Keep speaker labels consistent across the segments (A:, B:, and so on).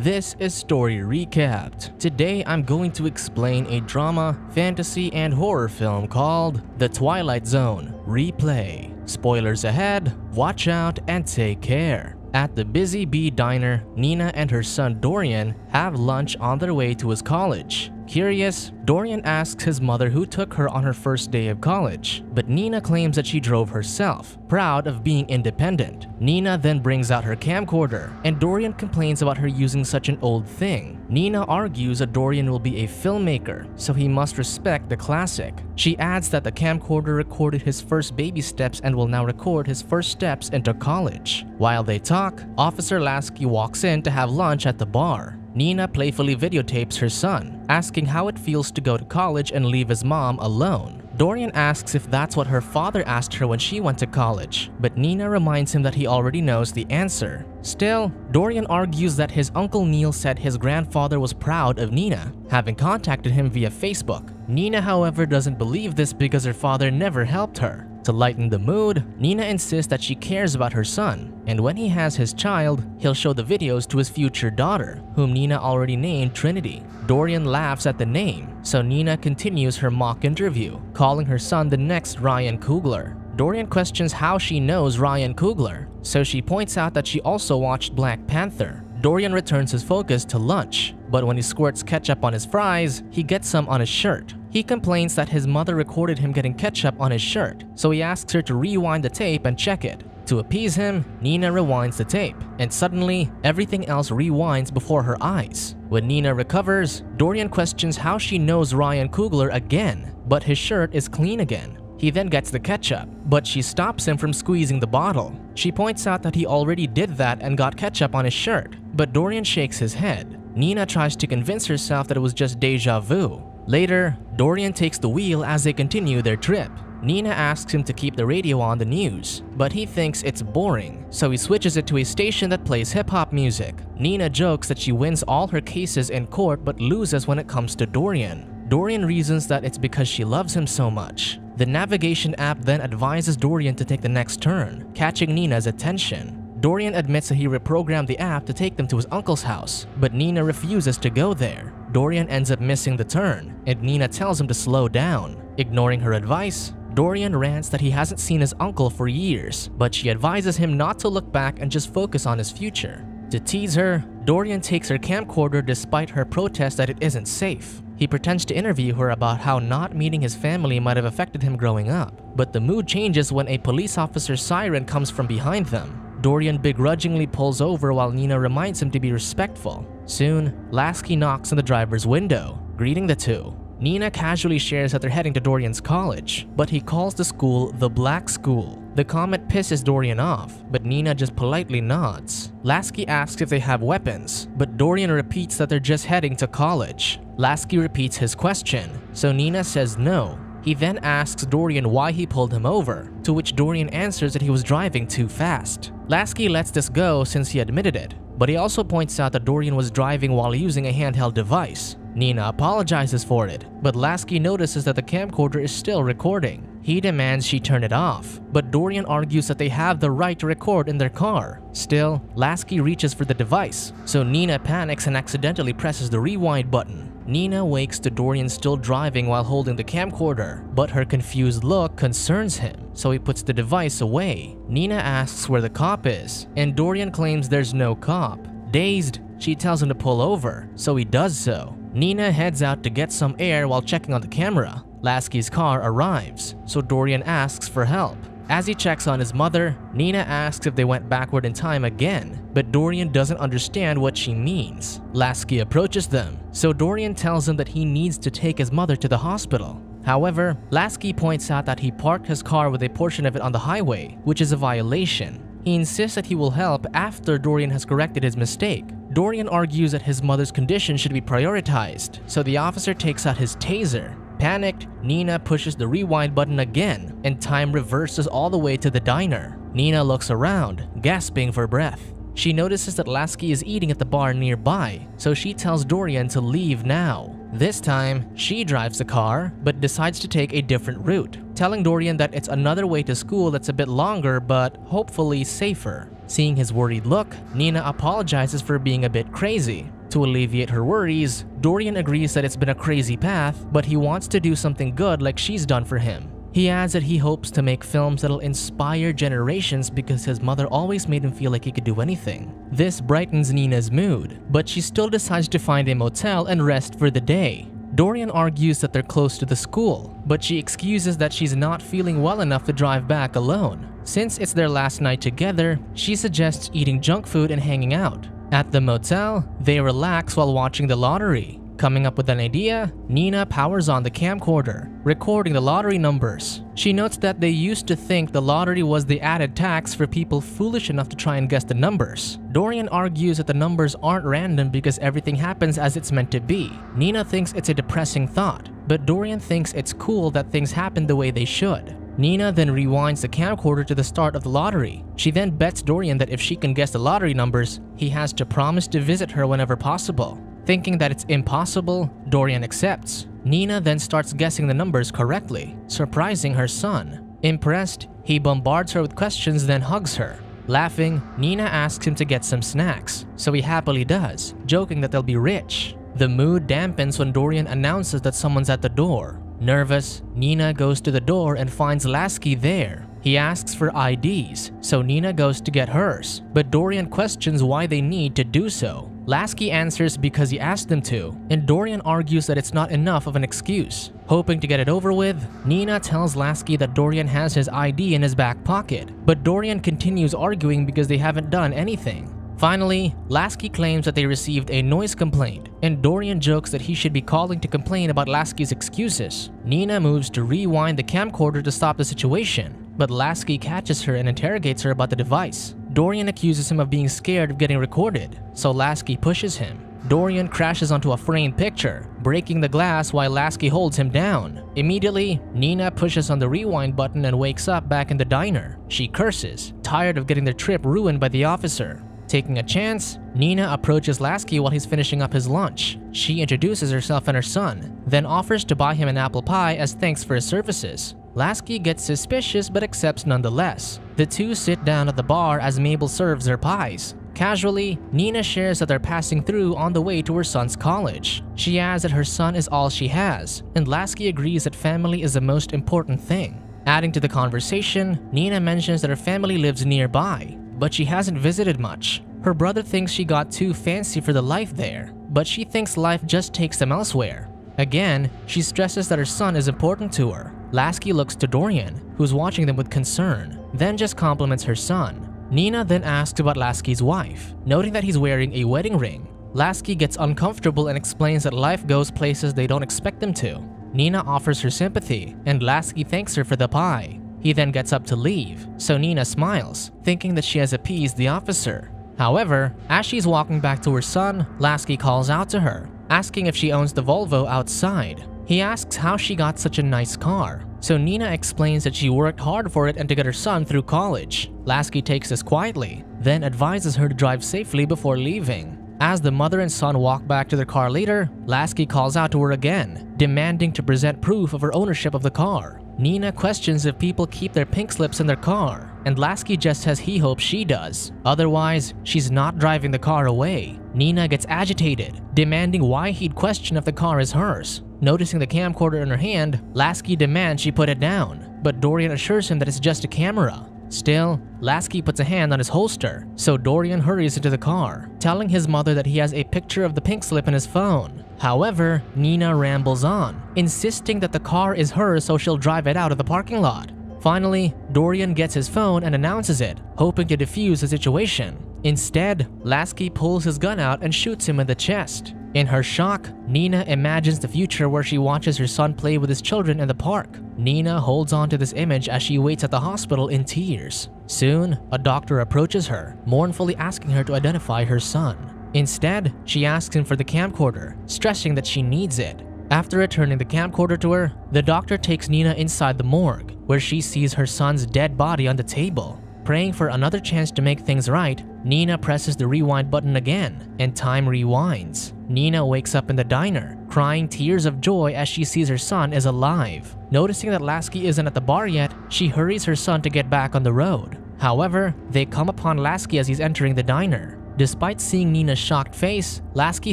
A: This is Story Recapped. Today I'm going to explain a drama, fantasy, and horror film called The Twilight Zone Replay. Spoilers ahead, watch out and take care. At the Busy Bee Diner, Nina and her son Dorian have lunch on their way to his college. Curious, Dorian asks his mother who took her on her first day of college, but Nina claims that she drove herself, proud of being independent. Nina then brings out her camcorder, and Dorian complains about her using such an old thing. Nina argues that Dorian will be a filmmaker, so he must respect the classic. She adds that the camcorder recorded his first baby steps and will now record his first steps into college. While they talk, Officer Lasky walks in to have lunch at the bar. Nina playfully videotapes her son, asking how it feels to go to college and leave his mom alone. Dorian asks if that's what her father asked her when she went to college, but Nina reminds him that he already knows the answer. Still, Dorian argues that his uncle Neil said his grandfather was proud of Nina, having contacted him via Facebook. Nina, however, doesn't believe this because her father never helped her. To lighten the mood, Nina insists that she cares about her son, and when he has his child, he'll show the videos to his future daughter, whom Nina already named Trinity. Dorian laughs at the name, so Nina continues her mock interview, calling her son the next Ryan Coogler. Dorian questions how she knows Ryan Coogler, so she points out that she also watched Black Panther. Dorian returns his focus to lunch, but when he squirts ketchup on his fries, he gets some on his shirt. He complains that his mother recorded him getting ketchup on his shirt, so he asks her to rewind the tape and check it. To appease him, Nina rewinds the tape, and suddenly, everything else rewinds before her eyes. When Nina recovers, Dorian questions how she knows Ryan Coogler again, but his shirt is clean again. He then gets the ketchup, but she stops him from squeezing the bottle. She points out that he already did that and got ketchup on his shirt, but Dorian shakes his head. Nina tries to convince herself that it was just deja vu, Later, Dorian takes the wheel as they continue their trip. Nina asks him to keep the radio on the news, but he thinks it's boring, so he switches it to a station that plays hip-hop music. Nina jokes that she wins all her cases in court but loses when it comes to Dorian. Dorian reasons that it's because she loves him so much. The navigation app then advises Dorian to take the next turn, catching Nina's attention. Dorian admits that he reprogrammed the app to take them to his uncle's house, but Nina refuses to go there. Dorian ends up missing the turn, and Nina tells him to slow down. Ignoring her advice, Dorian rants that he hasn't seen his uncle for years, but she advises him not to look back and just focus on his future. To tease her, Dorian takes her camcorder despite her protest that it isn't safe. He pretends to interview her about how not meeting his family might have affected him growing up, but the mood changes when a police officer's siren comes from behind them. Dorian begrudgingly pulls over while Nina reminds him to be respectful. Soon, Lasky knocks on the driver's window, greeting the two. Nina casually shares that they're heading to Dorian's college, but he calls the school the Black School. The comment pisses Dorian off, but Nina just politely nods. Lasky asks if they have weapons, but Dorian repeats that they're just heading to college. Lasky repeats his question, so Nina says no, he then asks Dorian why he pulled him over, to which Dorian answers that he was driving too fast. Lasky lets this go since he admitted it, but he also points out that Dorian was driving while using a handheld device. Nina apologizes for it, but Lasky notices that the camcorder is still recording. He demands she turn it off, but Dorian argues that they have the right to record in their car. Still, Lasky reaches for the device, so Nina panics and accidentally presses the rewind button. Nina wakes to Dorian still driving while holding the camcorder, but her confused look concerns him, so he puts the device away. Nina asks where the cop is, and Dorian claims there's no cop. Dazed, she tells him to pull over, so he does so. Nina heads out to get some air while checking on the camera. Lasky's car arrives, so Dorian asks for help. As he checks on his mother, Nina asks if they went backward in time again, but Dorian doesn't understand what she means. Lasky approaches them, so Dorian tells him that he needs to take his mother to the hospital. However, Lasky points out that he parked his car with a portion of it on the highway, which is a violation. He insists that he will help after Dorian has corrected his mistake. Dorian argues that his mother's condition should be prioritized, so the officer takes out his taser Panicked, Nina pushes the rewind button again, and time reverses all the way to the diner. Nina looks around, gasping for breath. She notices that Lasky is eating at the bar nearby, so she tells Dorian to leave now. This time, she drives the car, but decides to take a different route, telling Dorian that it's another way to school that's a bit longer but hopefully safer. Seeing his worried look, Nina apologizes for being a bit crazy. To alleviate her worries, Dorian agrees that it's been a crazy path, but he wants to do something good like she's done for him. He adds that he hopes to make films that'll inspire generations because his mother always made him feel like he could do anything. This brightens Nina's mood, but she still decides to find a motel and rest for the day. Dorian argues that they're close to the school, but she excuses that she's not feeling well enough to drive back alone. Since it's their last night together, she suggests eating junk food and hanging out. At the motel, they relax while watching the lottery. Coming up with an idea, Nina powers on the camcorder, recording the lottery numbers. She notes that they used to think the lottery was the added tax for people foolish enough to try and guess the numbers. Dorian argues that the numbers aren't random because everything happens as it's meant to be. Nina thinks it's a depressing thought, but Dorian thinks it's cool that things happen the way they should. Nina then rewinds the camcorder to the start of the lottery. She then bets Dorian that if she can guess the lottery numbers, he has to promise to visit her whenever possible. Thinking that it's impossible, Dorian accepts. Nina then starts guessing the numbers correctly, surprising her son. Impressed, he bombards her with questions then hugs her. Laughing, Nina asks him to get some snacks, so he happily does, joking that they'll be rich. The mood dampens when Dorian announces that someone's at the door. Nervous, Nina goes to the door and finds Lasky there. He asks for IDs, so Nina goes to get hers, but Dorian questions why they need to do so. Lasky answers because he asked them to, and Dorian argues that it's not enough of an excuse. Hoping to get it over with, Nina tells Lasky that Dorian has his ID in his back pocket, but Dorian continues arguing because they haven't done anything. Finally, Lasky claims that they received a noise complaint, and Dorian jokes that he should be calling to complain about Lasky's excuses. Nina moves to rewind the camcorder to stop the situation, but Lasky catches her and interrogates her about the device. Dorian accuses him of being scared of getting recorded, so Lasky pushes him. Dorian crashes onto a framed picture, breaking the glass while Lasky holds him down. Immediately, Nina pushes on the rewind button and wakes up back in the diner. She curses, tired of getting their trip ruined by the officer. Taking a chance, Nina approaches Lasky while he's finishing up his lunch. She introduces herself and her son, then offers to buy him an apple pie as thanks for his services. Lasky gets suspicious but accepts nonetheless. The two sit down at the bar as Mabel serves their pies. Casually, Nina shares that they're passing through on the way to her son's college. She adds that her son is all she has, and Lasky agrees that family is the most important thing. Adding to the conversation, Nina mentions that her family lives nearby, but she hasn't visited much. Her brother thinks she got too fancy for the life there, but she thinks life just takes them elsewhere. Again, she stresses that her son is important to her. Lasky looks to Dorian, who's watching them with concern, then just compliments her son. Nina then asks about Lasky's wife, noting that he's wearing a wedding ring. Lasky gets uncomfortable and explains that life goes places they don't expect them to. Nina offers her sympathy, and Lasky thanks her for the pie. He then gets up to leave, so Nina smiles, thinking that she has appeased the officer. However, as she's walking back to her son, Lasky calls out to her, asking if she owns the Volvo outside. He asks how she got such a nice car, so Nina explains that she worked hard for it and to get her son through college. Lasky takes this quietly, then advises her to drive safely before leaving. As the mother and son walk back to their car later, Lasky calls out to her again, demanding to present proof of her ownership of the car. Nina questions if people keep their pink slips in their car, and Lasky just says he hopes she does. Otherwise, she's not driving the car away. Nina gets agitated, demanding why he'd question if the car is hers. Noticing the camcorder in her hand, Lasky demands she put it down, but Dorian assures him that it's just a camera. Still, Lasky puts a hand on his holster, so Dorian hurries into the car, telling his mother that he has a picture of the pink slip in his phone. However, Nina rambles on, insisting that the car is hers so she'll drive it out of the parking lot. Finally, Dorian gets his phone and announces it, hoping to defuse the situation. Instead, Lasky pulls his gun out and shoots him in the chest. In her shock, Nina imagines the future where she watches her son play with his children in the park. Nina holds on to this image as she waits at the hospital in tears. Soon, a doctor approaches her, mournfully asking her to identify her son. Instead, she asks him for the camcorder, stressing that she needs it. After returning the camcorder to her, the doctor takes Nina inside the morgue, where she sees her son's dead body on the table. Praying for another chance to make things right, Nina presses the rewind button again, and time rewinds. Nina wakes up in the diner, crying tears of joy as she sees her son is alive. Noticing that Lasky isn't at the bar yet, she hurries her son to get back on the road. However, they come upon Lasky as he's entering the diner. Despite seeing Nina's shocked face, Lasky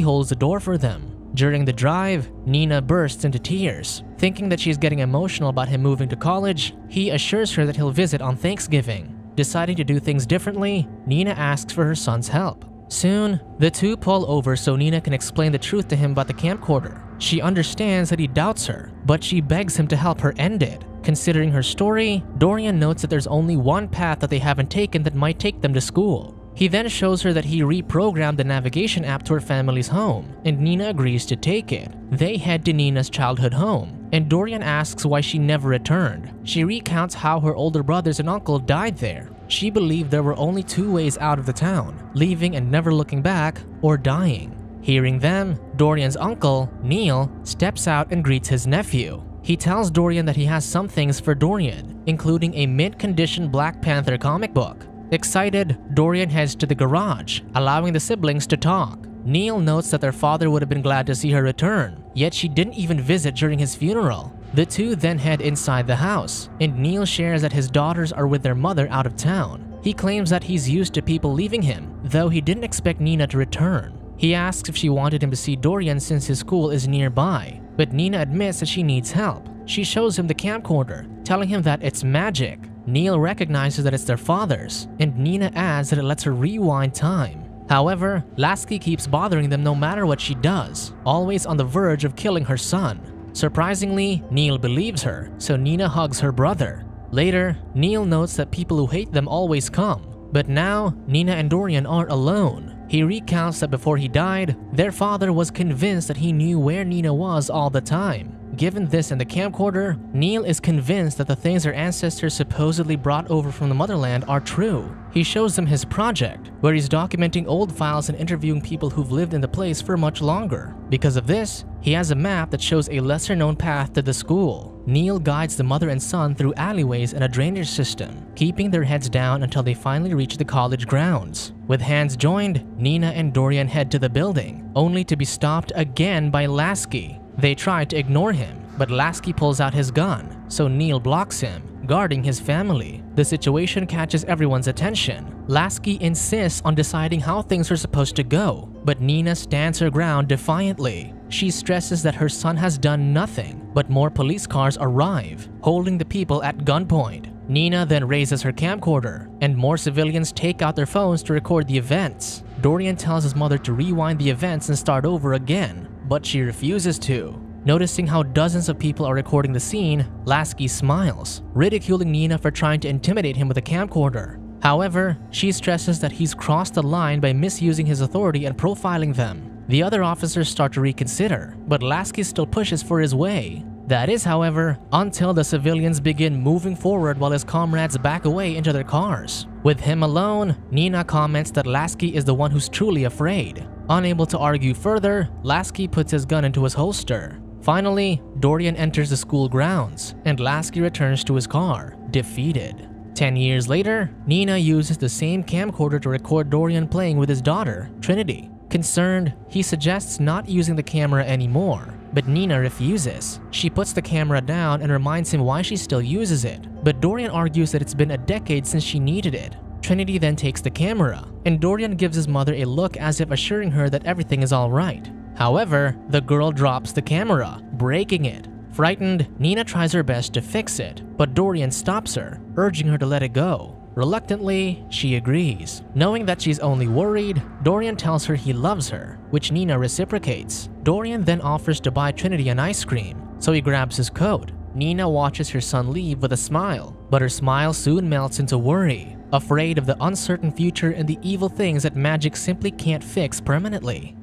A: holds the door for them. During the drive, Nina bursts into tears. Thinking that she's getting emotional about him moving to college, he assures her that he'll visit on Thanksgiving. Deciding to do things differently, Nina asks for her son's help. Soon, the two pull over so Nina can explain the truth to him about the camcorder. She understands that he doubts her, but she begs him to help her end it. Considering her story, Dorian notes that there's only one path that they haven't taken that might take them to school. He then shows her that he reprogrammed the navigation app to her family's home, and Nina agrees to take it. They head to Nina's childhood home, and Dorian asks why she never returned. She recounts how her older brothers and uncle died there. She believed there were only two ways out of the town, leaving and never looking back, or dying. Hearing them, Dorian's uncle, Neil, steps out and greets his nephew. He tells Dorian that he has some things for Dorian, including a mint-condition Black Panther comic book. Excited, Dorian heads to the garage, allowing the siblings to talk. Neil notes that their father would have been glad to see her return, yet she didn't even visit during his funeral. The two then head inside the house, and Neil shares that his daughters are with their mother out of town. He claims that he's used to people leaving him, though he didn't expect Nina to return. He asks if she wanted him to see Dorian since his school is nearby, but Nina admits that she needs help. She shows him the camcorder, telling him that it's magic. Neil recognizes that it's their father's, and Nina adds that it lets her rewind time. However, Lasky keeps bothering them no matter what she does, always on the verge of killing her son. Surprisingly, Neil believes her, so Nina hugs her brother. Later, Neil notes that people who hate them always come, but now Nina and Dorian aren't alone. He recounts that before he died, their father was convinced that he knew where Nina was all the time. Given this and the camcorder, Neil is convinced that the things their ancestors supposedly brought over from the motherland are true. He shows them his project, where he's documenting old files and interviewing people who've lived in the place for much longer. Because of this, he has a map that shows a lesser known path to the school. Neil guides the mother and son through alleyways and a drainage system, keeping their heads down until they finally reach the college grounds. With hands joined, Nina and Dorian head to the building, only to be stopped again by Lasky, they try to ignore him, but Lasky pulls out his gun, so Neil blocks him, guarding his family. The situation catches everyone's attention. Lasky insists on deciding how things are supposed to go, but Nina stands her ground defiantly. She stresses that her son has done nothing, but more police cars arrive, holding the people at gunpoint. Nina then raises her camcorder, and more civilians take out their phones to record the events. Dorian tells his mother to rewind the events and start over again, but she refuses to. Noticing how dozens of people are recording the scene, Lasky smiles, ridiculing Nina for trying to intimidate him with a camcorder. However, she stresses that he's crossed the line by misusing his authority and profiling them. The other officers start to reconsider, but Lasky still pushes for his way. That is, however, until the civilians begin moving forward while his comrades back away into their cars. With him alone, Nina comments that Lasky is the one who's truly afraid. Unable to argue further, Lasky puts his gun into his holster. Finally, Dorian enters the school grounds, and Lasky returns to his car, defeated. Ten years later, Nina uses the same camcorder to record Dorian playing with his daughter, Trinity. Concerned, he suggests not using the camera anymore, but Nina refuses. She puts the camera down and reminds him why she still uses it, but Dorian argues that it's been a decade since she needed it, Trinity then takes the camera, and Dorian gives his mother a look as if assuring her that everything is alright. However, the girl drops the camera, breaking it. Frightened, Nina tries her best to fix it, but Dorian stops her, urging her to let it go. Reluctantly, she agrees. Knowing that she's only worried, Dorian tells her he loves her, which Nina reciprocates. Dorian then offers to buy Trinity an ice cream, so he grabs his coat. Nina watches her son leave with a smile, but her smile soon melts into worry afraid of the uncertain future and the evil things that magic simply can't fix permanently.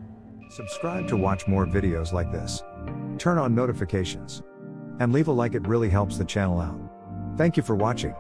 B: Subscribe to watch more videos like this. Turn on notifications. And leave a like it really helps the channel out. Thank you for watching.